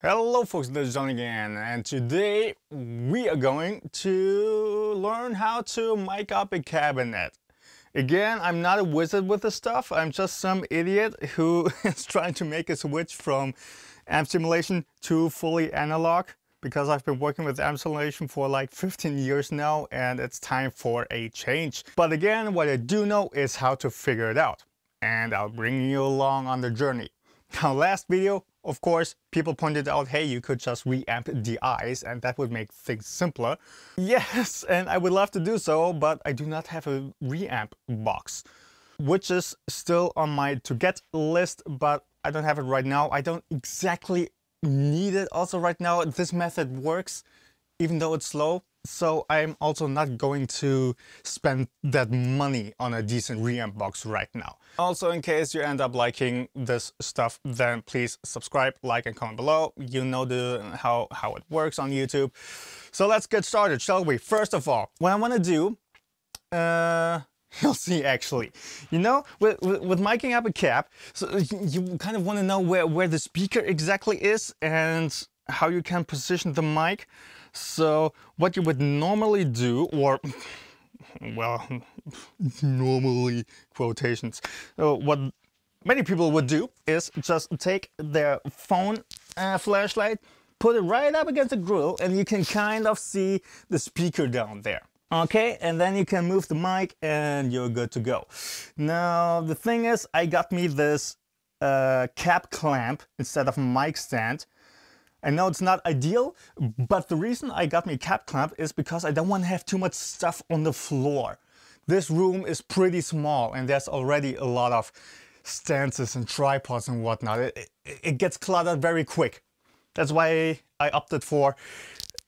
Hello folks, this is John again and today we are going to learn how to mic up a cabinet. Again, I'm not a wizard with this stuff, I'm just some idiot who is trying to make a switch from amp simulation to fully analog because I've been working with amp simulation for like 15 years now and it's time for a change. But again, what I do know is how to figure it out and I'll bring you along on the journey. Now last video of course, people pointed out, hey, you could just reamp the DIs and that would make things simpler. Yes, and I would love to do so, but I do not have a reamp box, which is still on my to get list, but I don't have it right now. I don't exactly need it also right now. This method works, even though it's slow. So I'm also not going to spend that money on a decent reamp box right now. Also, in case you end up liking this stuff, then please subscribe, like, and comment below. You know the how, how it works on YouTube. So let's get started, shall we? First of all, what I want to do, uh, You'll see actually. You know, with, with, with miking up a cab, so you kind of want to know where, where the speaker exactly is and how you can position the mic. So what you would normally do, or well, normally quotations, so what many people would do is just take their phone uh, flashlight, put it right up against the grill, and you can kind of see the speaker down there. Okay, and then you can move the mic and you're good to go. Now, the thing is, I got me this uh, cap clamp instead of mic stand I know it's not ideal, but the reason I got me a cap clamp is because I don't want to have too much stuff on the floor. This room is pretty small and there's already a lot of stances and tripods and whatnot. It, it, it gets cluttered very quick. That's why I opted for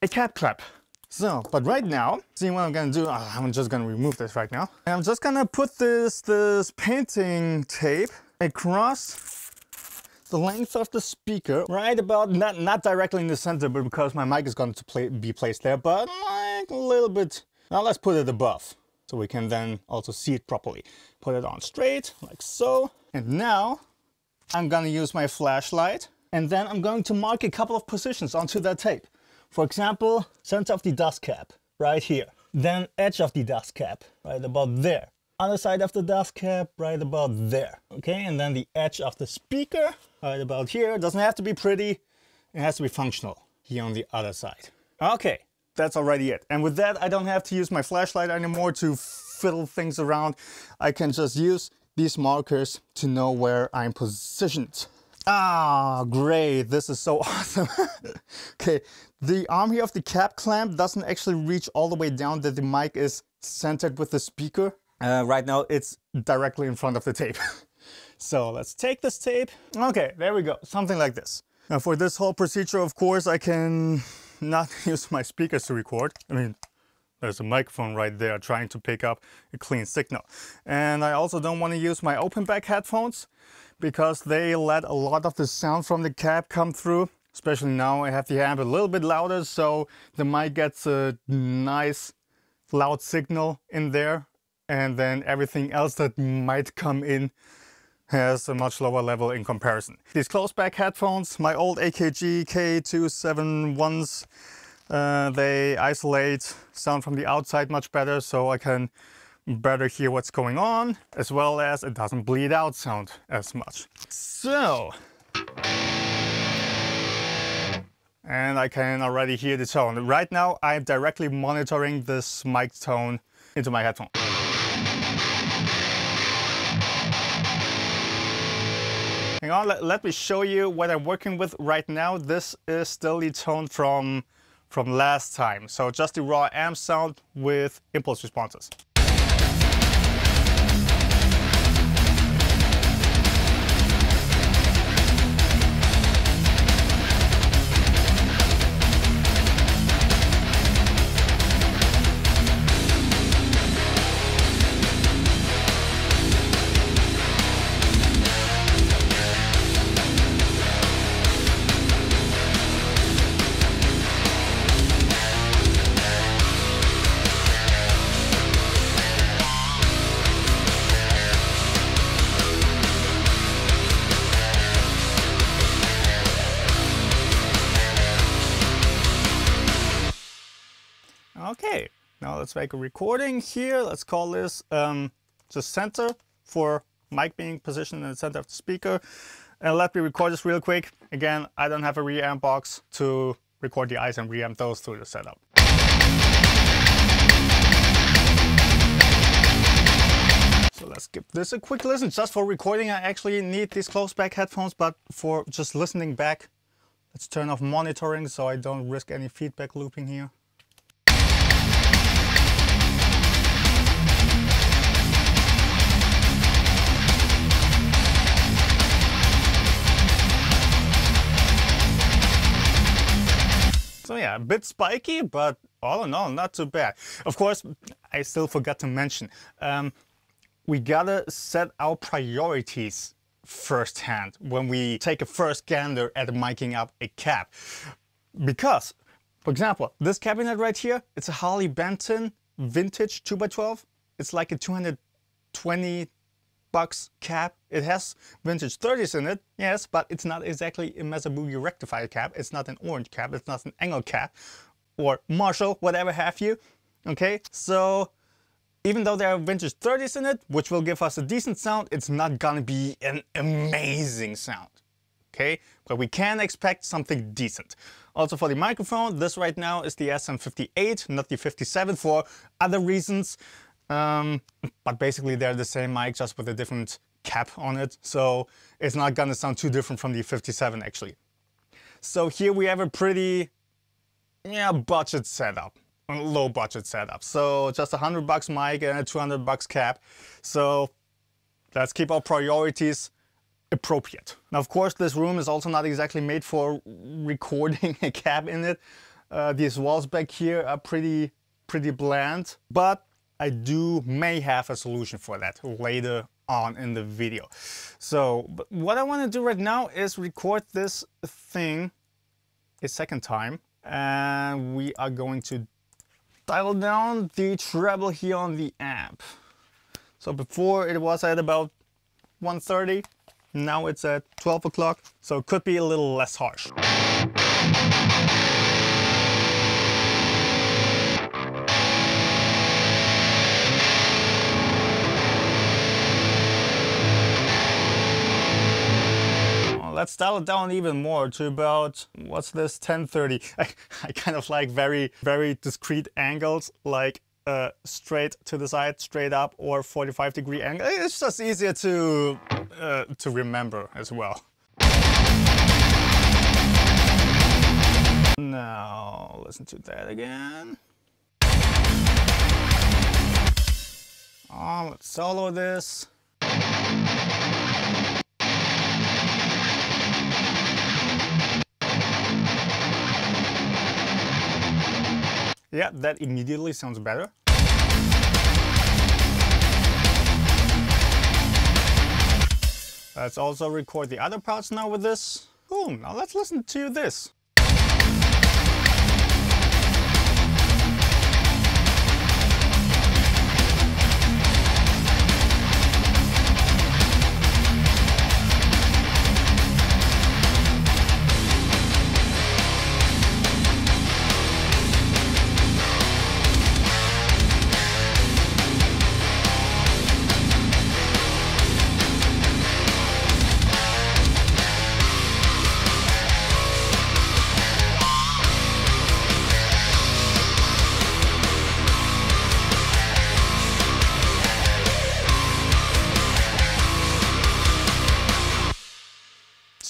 a cap clamp. So, but right now, see what I'm gonna do, oh, I'm just gonna remove this right now. And I'm just gonna put this, this painting tape across the length of the speaker right about, not, not directly in the center, but because my mic is going to play, be placed there, but like a little bit. Now let's put it above so we can then also see it properly. Put it on straight like so. And now I'm going to use my flashlight and then I'm going to mark a couple of positions onto that tape. For example, center of the dust cap right here. Then edge of the dust cap right about there other side of the dust cap right about there okay and then the edge of the speaker right about here doesn't have to be pretty it has to be functional here on the other side okay that's already it and with that I don't have to use my flashlight anymore to fiddle things around I can just use these markers to know where I'm positioned Ah, great. This is so awesome. okay, the arm here of the cap clamp doesn't actually reach all the way down that the mic is centered with the speaker. Uh, right now it's directly in front of the tape. so let's take this tape. Okay, there we go, something like this. Now for this whole procedure, of course, I can not use my speakers to record. I mean, there's a microphone right there trying to pick up a clean signal. And I also don't want to use my open back headphones because they let a lot of the sound from the cab come through. Especially now I have the amp a little bit louder so the mic gets a nice loud signal in there and then everything else that might come in has a much lower level in comparison. These closed back headphones, my old AKG K271s, uh, they isolate sound from the outside much better so I can better hear what's going on as well as it doesn't bleed out sound as much. So, and I can already hear the tone. Right now I'm directly monitoring this mic tone into my headphone. Hang on, let, let me show you what I'm working with right now. This is still the tone from, from last time. So just the raw amp sound with impulse responses. Let's make a recording here. Let's call this um, just center for mic being positioned in the center of the speaker. And let me record this real quick. Again, I don't have a reamp box to record the DIs and reamp those through the setup. So let's give this a quick listen. Just for recording, I actually need these close back headphones, but for just listening back, let's turn off monitoring so I don't risk any feedback looping here. So yeah, a bit spiky, but all in all, not too bad. Of course, I still forgot to mention, um, we gotta set our priorities firsthand when we take a first gander at miking up a cab. Because, for example, this cabinet right here, it's a Harley Benton vintage 2x12. It's like a 220 bucks cab. It has vintage 30s in it, yes, but it's not exactly a Mesa Boogie rectifier cab. It's not an orange cab, It's not an ENGL cab, or Marshall, whatever have you. Okay, so even though there are vintage 30s in it, which will give us a decent sound, it's not gonna be an amazing sound. Okay, but we can expect something decent. Also for the microphone, this right now is the SM58, not the 57 for other reasons. Um, but basically they're the same mic, just with a different cap on it. So it's not gonna sound too different from the 57 actually. So here we have a pretty yeah, budget setup low budget setup. So just a hundred bucks mic and a 200 bucks cab. So let's keep our priorities appropriate. Now, of course, this room is also not exactly made for recording a cab in it. Uh, these walls back here are pretty, pretty bland, but I do may have a solution for that later on in the video. So what I want to do right now is record this thing a second time and we are going to dial down the treble here on the amp. So before it was at about 130, now it's at 12 o'clock, so it could be a little less harsh. Let's dial it down even more to about, what's this, 1030. I, I kind of like very, very discrete angles, like uh, straight to the side, straight up, or 45 degree angle. It's just easier to, uh, to remember as well. Now, listen to that again. Oh, let's solo this. Yeah, that immediately sounds better. Let's also record the other parts now with this. Boom, now let's listen to this.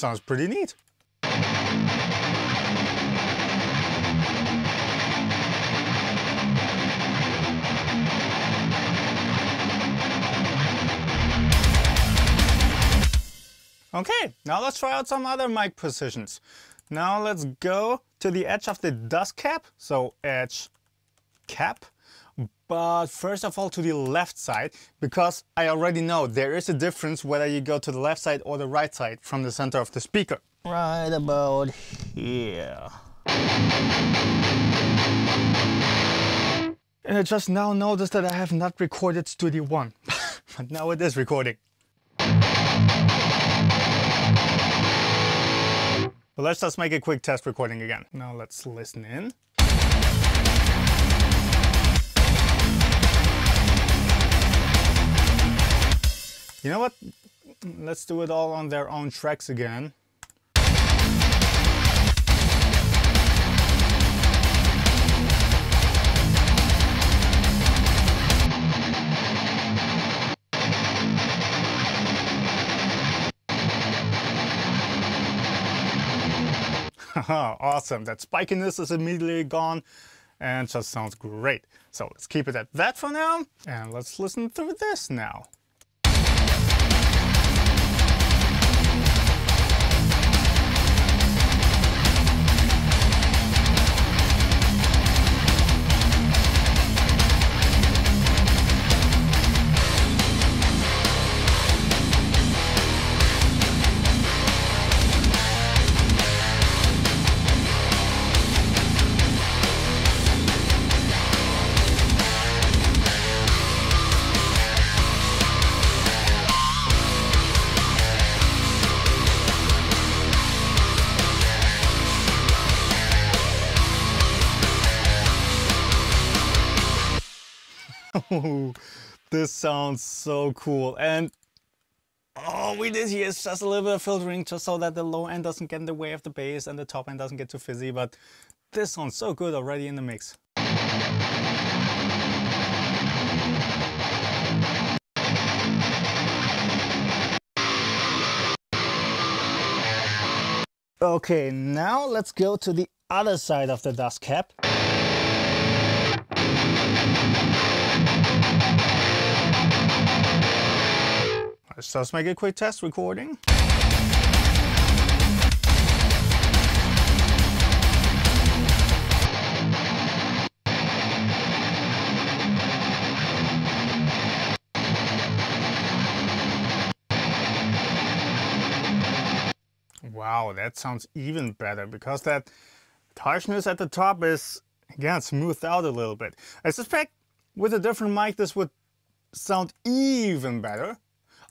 Sounds pretty neat. Okay, now let's try out some other mic positions. Now let's go to the edge of the dust cap, so edge cap, but first of all to the left side because I already know there is a difference whether you go to the left side or the right side from the center of the speaker. Right about here. And I just now noticed that I have not recorded Studio One, but now it is recording. But let's just make a quick test recording again. Now let's listen in. You know what? Let's do it all on their own tracks again. awesome, that spikiness is immediately gone and just sounds great. So let's keep it at that for now and let's listen through this now. this sounds so cool. And all we did here is just a little bit of filtering just so that the low end doesn't get in the way of the bass and the top end doesn't get too fizzy. But this sounds so good already in the mix. Okay, now let's go to the other side of the dust cap. Let's make a quick test recording. Wow, that sounds even better because that harshness at the top is, again, smoothed out a little bit. I suspect with a different mic this would sound even better.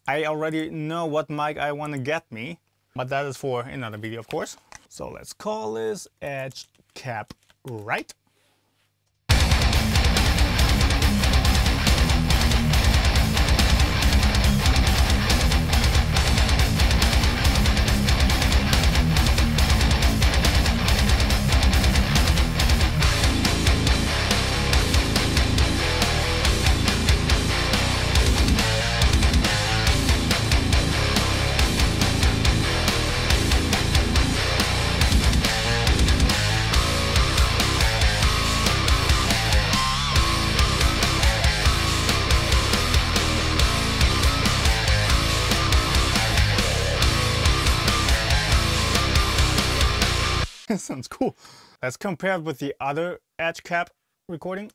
I already know what mic I want to get me, but that is for another video, of course. So let's call this edge cap right. Cool. Let's compare with the other edge cap recording.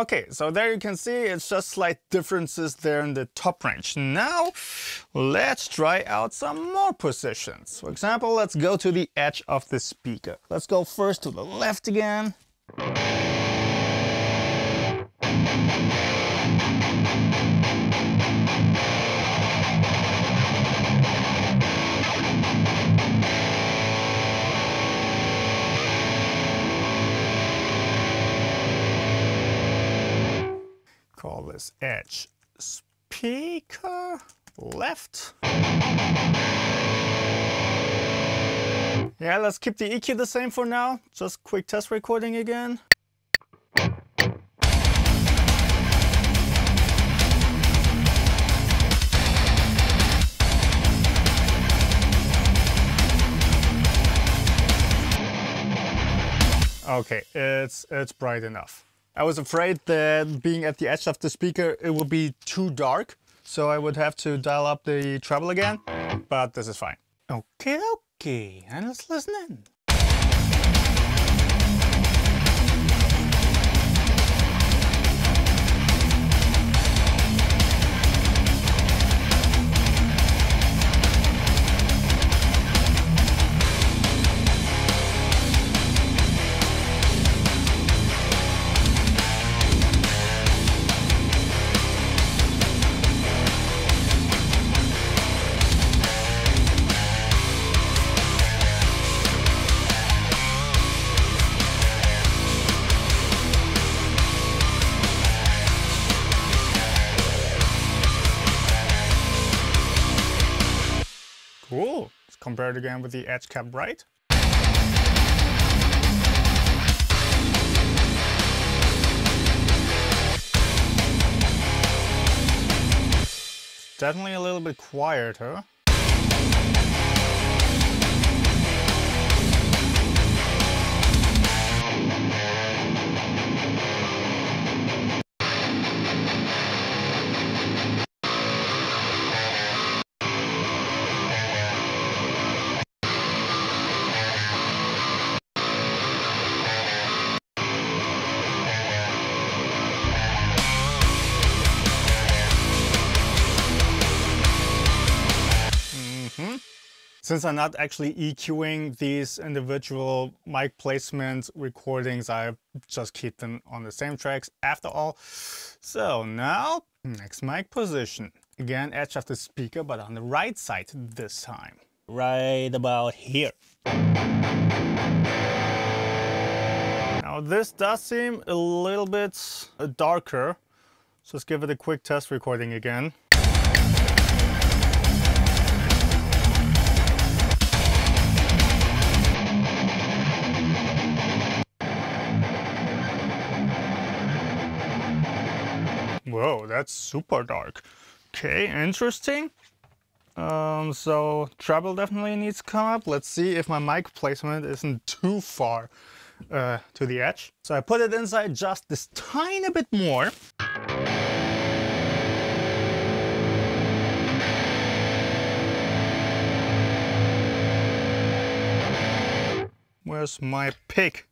Okay, so there you can see it's just slight differences there in the top range. Now, let's try out some more positions. For example, let's go to the edge of the speaker. Let's go first to the left again. Call this edge speaker left. Yeah, let's keep the EQ the same for now. Just quick test recording again. Okay, it's it's bright enough. I was afraid that being at the edge of the speaker, it would be too dark. So I would have to dial up the treble again, but this is fine. Okay, okay, and let's listen in. Compare it again with the edge cap right. Definitely a little bit quieter. Since I'm not actually EQing these individual mic placement recordings, I just keep them on the same tracks after all. So now, next mic position. Again, edge of the speaker, but on the right side this time. Right about here. Now this does seem a little bit darker. So let's give it a quick test recording again. Whoa, that's super dark. Okay, interesting. Um, so treble definitely needs to come up. Let's see if my mic placement isn't too far uh, to the edge. So I put it inside just this tiny bit more. Where's my pick?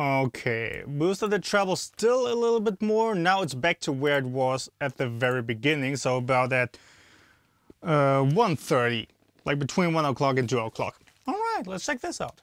Okay, boosted the treble still a little bit more. Now it's back to where it was at the very beginning, so about at uh, 1.30, like between 1 o'clock and 2 o'clock. All right, let's check this out.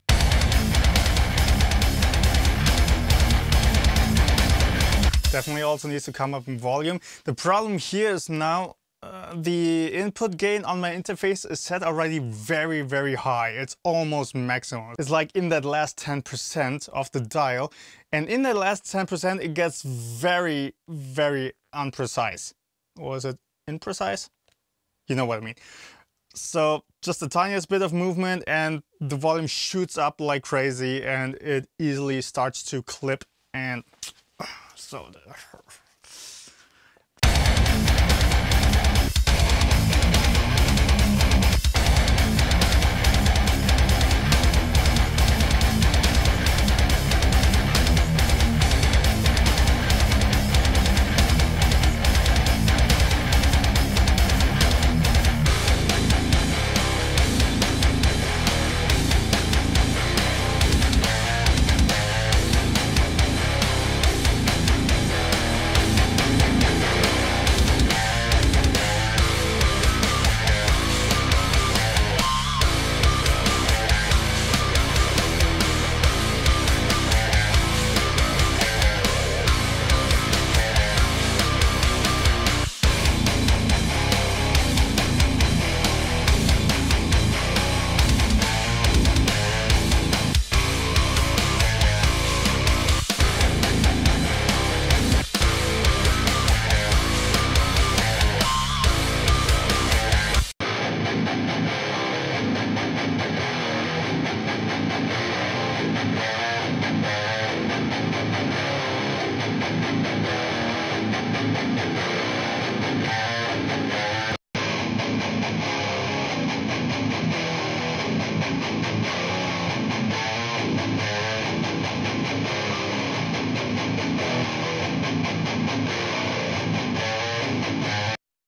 Definitely also needs to come up in volume. The problem here is now uh, the input gain on my interface is set already very, very high. It's almost maximum. It's like in that last 10% of the dial. And in that last 10%, it gets very, very unprecise. Was it imprecise? You know what I mean. So just the tiniest bit of movement and the volume shoots up like crazy and it easily starts to clip and so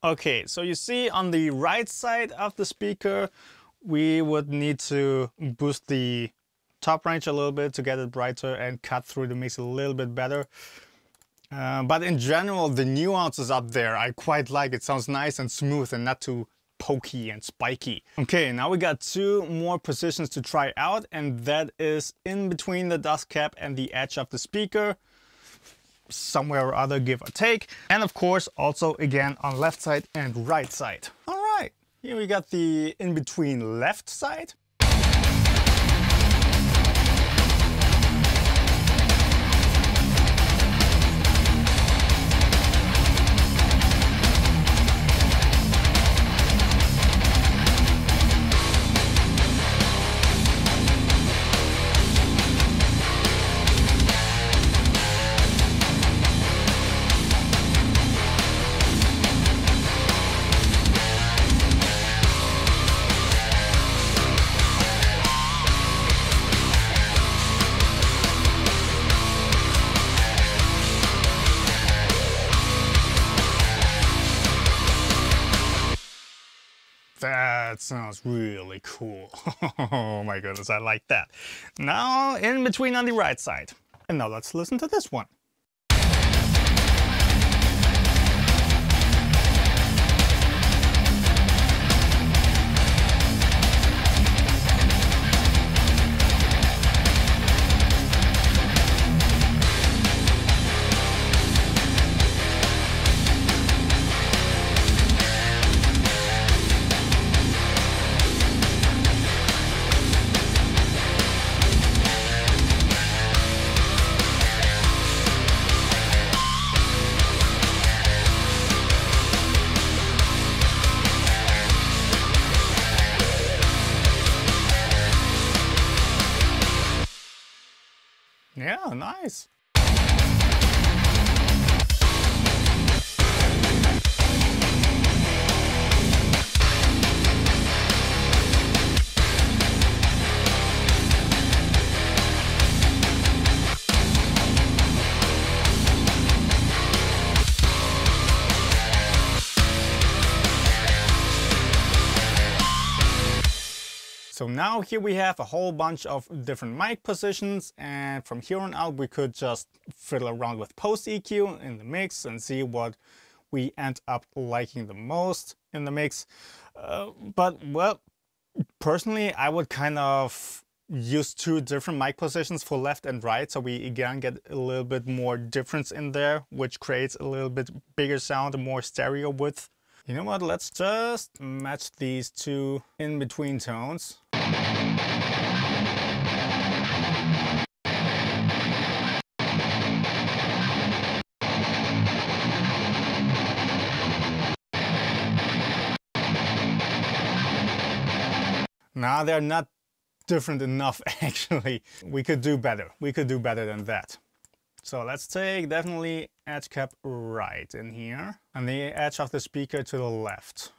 Okay, so you see on the right side of the speaker, we would need to boost the top range a little bit to get it brighter and cut through the mix a little bit better. Uh, but in general, the nuances up there, I quite like. It sounds nice and smooth and not too pokey and spiky. Okay, now we got two more positions to try out and that is in between the dust cap and the edge of the speaker somewhere or other, give or take. And of course, also again on left side and right side. All right, here we got the in-between left side. Sounds really cool. oh my goodness, I like that. Now in between on the right side. And now let's listen to this one. So now here we have a whole bunch of different mic positions and from here on out we could just fiddle around with post EQ in the mix and see what we end up liking the most in the mix. Uh, but well, personally I would kind of use two different mic positions for left and right so we again get a little bit more difference in there which creates a little bit bigger sound more stereo width. You know what, let's just match these two in-between tones. Now they're not different enough actually. We could do better. We could do better than that. So let's take definitely edge cap right in here and the edge of the speaker to the left.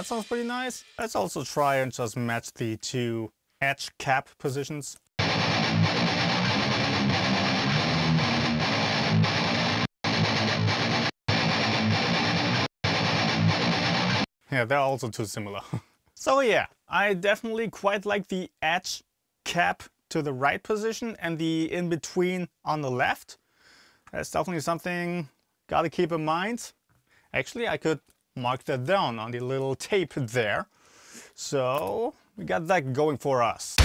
That sounds pretty nice. Let's also try and just match the two edge cap positions. Yeah, they're also too similar. so yeah, I definitely quite like the edge cap to the right position and the in-between on the left. That's definitely something gotta keep in mind. Actually, I could mark that down on the little tape there. So we got that going for us.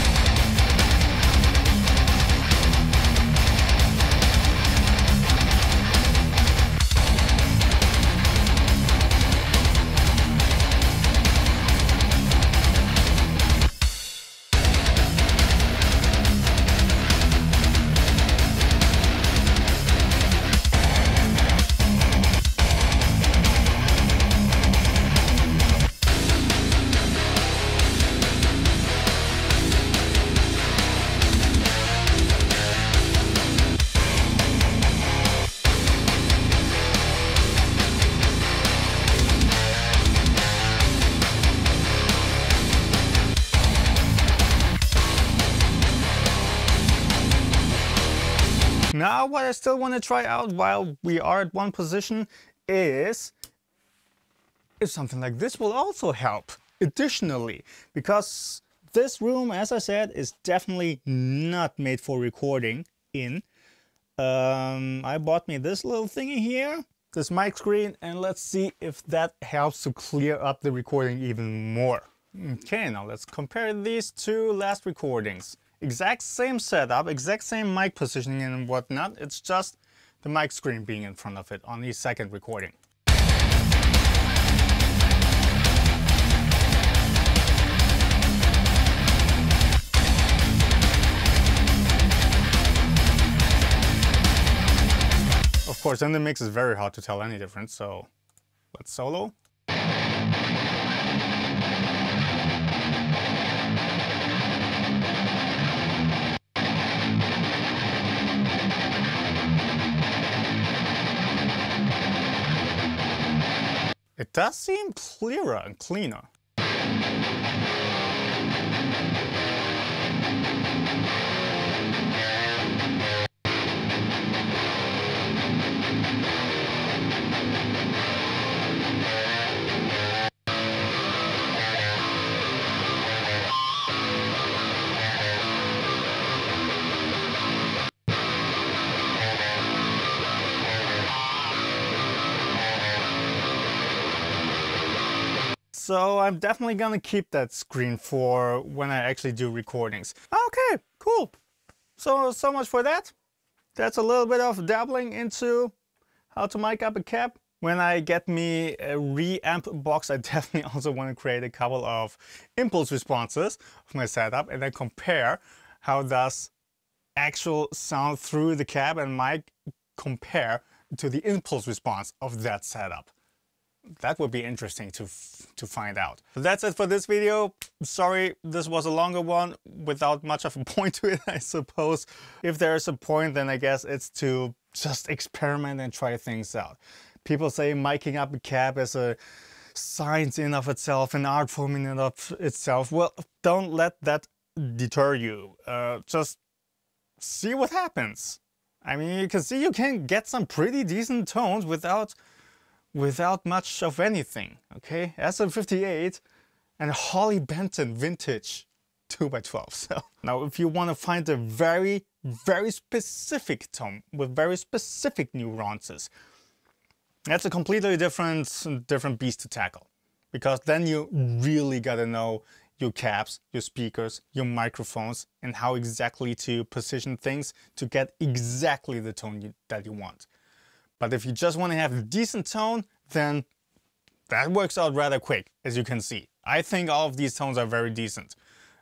Now what I still want to try out while we are at one position is if something like this will also help additionally because this room, as I said, is definitely not made for recording in. Um, I bought me this little thingy here, this mic screen, and let's see if that helps to clear up the recording even more. Okay, now let's compare these two last recordings. Exact same setup, exact same mic positioning and whatnot, it's just the mic screen being in front of it on the second recording. Of course, in the mix it's very hard to tell any difference, so let's solo. It does seem clearer and cleaner. So I'm definitely gonna keep that screen for when I actually do recordings. Okay, cool. So, so much for that. That's a little bit of dabbling into how to mic up a cab. When I get me a reamp box, I definitely also want to create a couple of impulse responses of my setup and then compare how does actual sound through the cab and mic compare to the impulse response of that setup that would be interesting to to find out. That's it for this video. Sorry, this was a longer one without much of a point to it, I suppose. If there's a point, then I guess it's to just experiment and try things out. People say miking up a cab is a science in of itself, an art form in and of itself. Well, don't let that deter you. Uh, just see what happens. I mean, you can see you can get some pretty decent tones without without much of anything, okay? SM58 and Harley Benton vintage 2x12. So now if you want to find a very, very specific tone with very specific nuances, that's a completely different, different beast to tackle. Because then you really got to know your cabs, your speakers, your microphones, and how exactly to position things to get exactly the tone you, that you want. But if you just want to have a decent tone, then that works out rather quick, as you can see. I think all of these tones are very decent.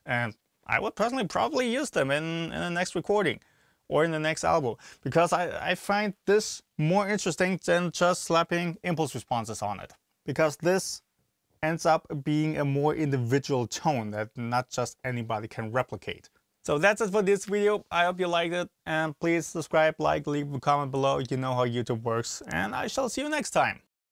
And I would personally probably use them in, in the next recording or in the next album because I, I find this more interesting than just slapping impulse responses on it. Because this ends up being a more individual tone that not just anybody can replicate. So that's it for this video. I hope you liked it and please subscribe, like, leave a comment below. You know how YouTube works and I shall see you next time.